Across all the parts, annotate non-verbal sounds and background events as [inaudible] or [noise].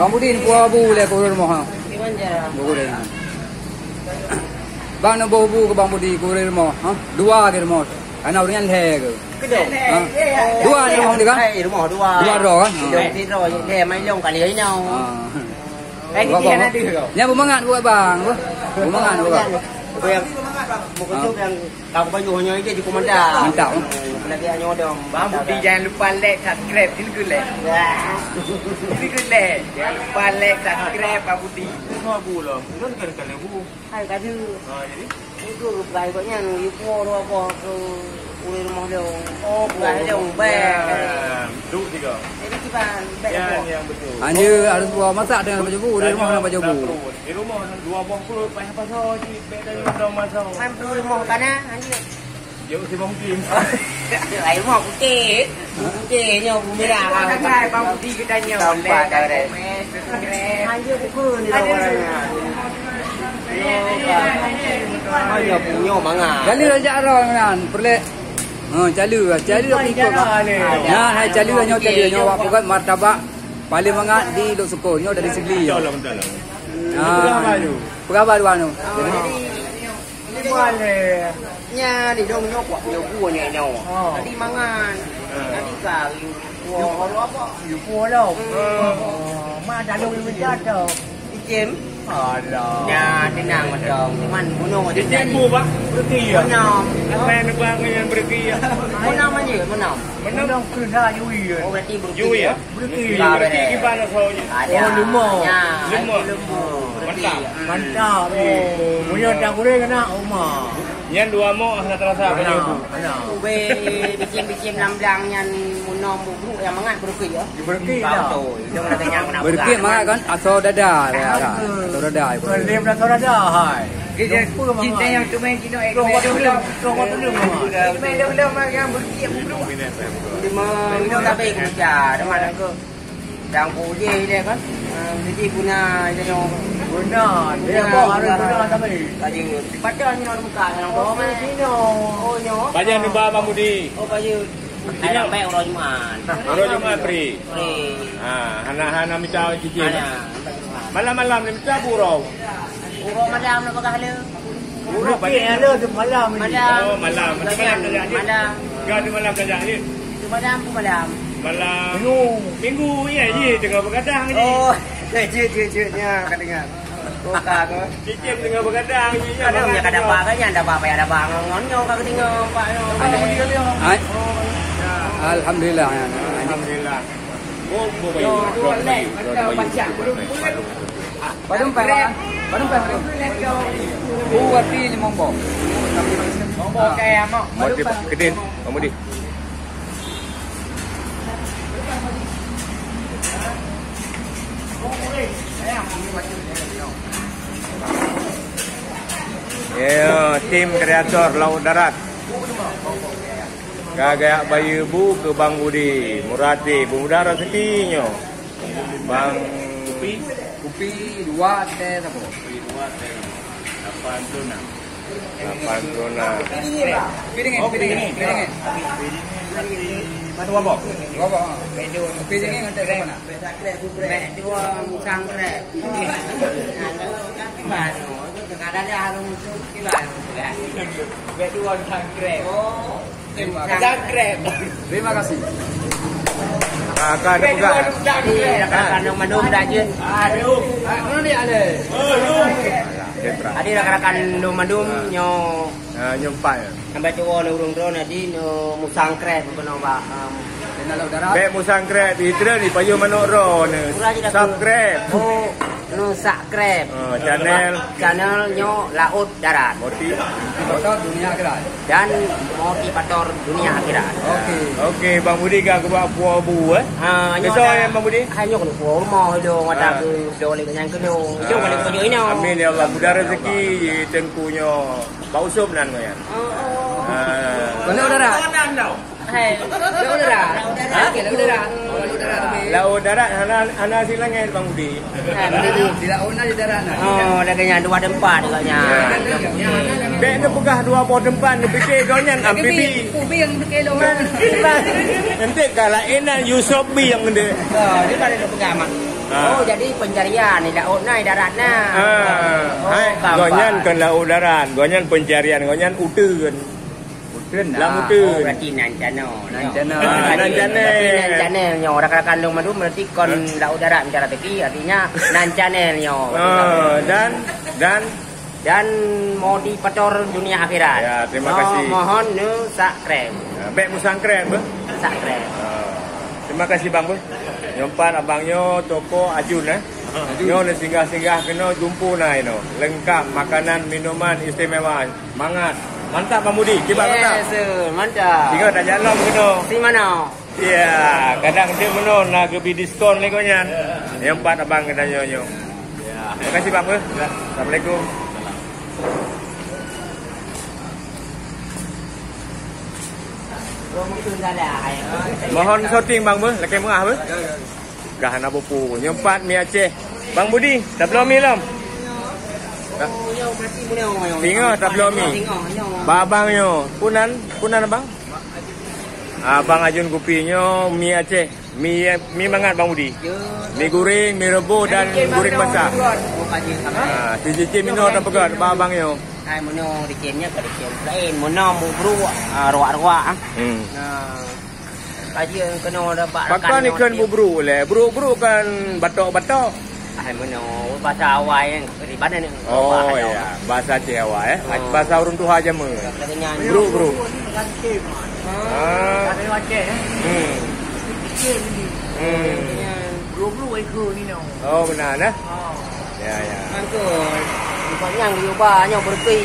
Bang Budi ni puas bu le kurun moh. Gimana le. Bang nak bu ke Bang Budi kurun moh. Ha? Dua ke moh. Ana orang le ke. Kedok. Ha? Dua ni moh ni kan? Hai, rumah dua. Dua ro kan? Kedok thì rồi, để mấy lông cả lưới nhau. Ha. Kia bang. nó đưa rồi. Nya bumangat buat bang. Bumangat buat. Yang cái chút yang kau baju hanya itu cukup mantap. Mantap. Lagi hanya dong. Bang Budi jangan lupa like, subscribe, ini good like. Ini good like. Jangan lupa like, subscribe Bang Budi. Semua bu lah. Kan kan kan bu. Hai cái thứ Ha jadi. itu có nhà người cô đó có ui rumah dia. Oh, gay dia be. Ya, duk tiga. Jadi kita be. Ya, yang betul. Hanya harus buat masak dengan baju bu. Di rumah dengan baju bu. Di rumah dua buah pulut payah pasal je. Beda dengan dah masa. Main perlu rumah kan ah. Ya, si mungkin. Ai rumah putih. [laughs] Putih nya bumi dah. Bang Hai, Bang Budi kita nyawa. Tampak kau dah. subscribe. Anjir kurun ni orang. Ayo punya manga. Jalu ajak orang kan. Perlek. Ha, jalu lah. Jalu dah ikut. Ya, hai jalu hanya tadi hanya awak bukan martabak paling mangat di Lok Sukun nyo dari Segli. Betul lah, betul lah. Ha. Pegawai dua anu. Boleh. Nya di dong nyok wak nyok gua ni nyaw. Tadi mangan. Tadi kali. Wah, apa? Yu po lo. Ma dah lu lu jatuh. Ijem. Alah. Nya tenang macam. Cuman bunuh Dia cikgu pak. Berhenti ya. Menam. Apa yang nak dengan berhenti ya? Menam aja, menam. Mana dong kena yui. Oh, berarti ya? Berhenti. Berhenti gimana soalnya? Ada. Oh. Ya. Mantap. Mantap. Oh, punya tak boleh kena rumah. Yang dua mau nak terasa apa bu? Mana? Ube bicim-bicim lamlang yang munom buruk yang mangat berhenti ya. Berhenti Bau dah. tu. Dia nak kenyang nak Berkit mangat kan asal dada dia kan. Asal dada. Berlim dah suara dah hai. Kita Cinta yang tu main kino ek. Kau belum, kau waktu belum. Main dah belum makan berhenti buruk. Lima lima tapi kerja ada mana ke? Yang puji dia kan. Jadi guna jadi Benar. Dia apa harus benar tapi. Kaji pada ni orang muka yang bawa mana sini. Oh nyo. Baca numba Bang Budi. Oh baju. Ada baik orang Jumat. [laughs] Orang cuma pri. Pri. Ah, hana-hana minta cicit. Ada. Malam-malam ni minta burau. Urut malam nak pakai hala. Burau Berhenti ada tu malam ni. Malam. Oh, malam. Macam malam kerja ni? Malam. Gak di malam kerja ni. Itu malam pun malam. Malam. Minggu. Minggu ya je tengah bergadang je. Oh, je je je dengar. Tengah je. Ada punya kada apa kan ada apa ya ada apa ngonyo kau tengok pak yo. Hai. Alhamdulillah. ya. Alhamdulillah. Oh, boleh. Dua Padung. Padung ni mongbo. Kaya kedin. Ya, tim kreator Laut Darat. Gagak bayu bu ke Bang Budi, Murati, Bu Mudara sekinya. Bang Kupi, Kupi dua teh apa? Lapan tuna. Lapan tuna. Piring Oh, piring piring. piring. Mana apa? Apa? Piring ni ngantar ke mana? Mek dua musang krep. Kadang dia harus muncul kilan. Berdua sangkrep. Oh, Sangkrep. Terima kasih. Ah, kan Berdua juga. Jadi yang mandum dah je. Aduh. Mana ni ada? Sentra. Adi rakan-rakan yang mandum nyo Nyempat. ya. sampai tua no urung drone adi no musang krep kono ba. Kena laut darat. Bek musang krep hidra ni payu manuk ro ni. Subscribe. Oh, sak krep. Ah, channel Channel nyo laut darat motif. Foto dunia akhirat. dan motivator dunia akhirat. Okey. Okey, Bang Budi kan aku buat puah bu eh. Ha, Besok ya Bang Budi. Hanya kena puas rumah do Ah. ngata ke do le kenyang kena. Itu kali kerja ini. Amin ya Allah. Mudah rezeki tengkunya. Pak Usum nan kan. Ah. Kena darat. Hai. Laut darat. Ha, okey laut darat. Laut darat tapi. Laut darat hana hana silangan Bang Budi. Ha, benda Di laut na di darat na. Oh, dah kenyang dua tempat katanya. Bek ni pegah dua buah tempat ni fikir kau nyan amfibi. Kubi yang berkelo kan. [laughs] Nanti kalau enak Yusof bi yang gede. Oh, dia pada nak pegang mak. Ah. Oh, jadi pencarian ni laut naik darat nah. Ah, hai, gampang. gonyan kan laut darat, gonyan pencarian, gonyan uteun. Utun Lam Oh, berarti nancana. Nancana. Ah, nancana. Nancana nyo rakan-rakan lu madu berarti kon laut darat bicara tepi artinya [laughs] nancana nyo. Ah, dan dan Dan mau dipator dunia akhirat. Ya, terima kasih. Mohon nu sak krem. ah, bek musangkren ber. Sak krem. Ah, Terima kasih bang ber. Nyompan abangnya toko Ajun eh. Nyo le singgah-singgah kena jumpa nai no. Lengkap makanan minuman istimewa. Mangat. Mantap Bang Budi. Kibat mantap. Yes, mantap. Tinggal tak jalan kena. Si mana? Ya, kadang dia menon nak gebi diskon ni konyan. Yang empat abang kena nyo. Ya. Terima kasih bang ber. Assalamualaikum. Rumah tu dah ada. Mohon shooting bang ber. Laki murah ber. Gah nak bupu. Nyempat mi Aceh. Bang Budi, tak belum mi lam. Tengok, tak belum mi. Babang nyo. Punan, punan abang. Abang Ajun kupinyo mi Aceh. Mi mi mangat bang Budi. Mi goreng, mi rebus dan goreng basah. Ah, cici mino tak pegat babang nyo. Hai mono dikirimnya ke dikirim lain. Mono mu bru ruak-ruak ah. Hmm. Nah. Kaji kena dapat Pakai ni kan bubru le. Buru-buru kan batok-batok. Hai mono bahasa awal yang di mana ni? Oh ya, bahasa awak eh. Oh. Bahasa urun tu aja me. Katanya Bro, bro. Ada Ah. Aceh eh. Hmm. Hmm. Bro-bro eka ni no. Oh benar eh. Ha. Ya ya. Angko. Banyak di ubah hanya berpi.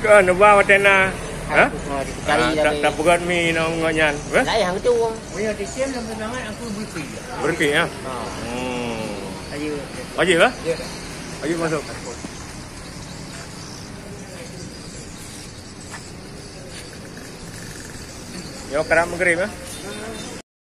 Kan ubah watena. Ha? Cari Ah, tak tak pegat mi no ngonyan. Lai hang tu. Punya tisim dan benangan aku berpi. Berpi ya. Ha. Hmm. Ayo. Aje bah? Aje masuk. Yo kerap maghrib eh.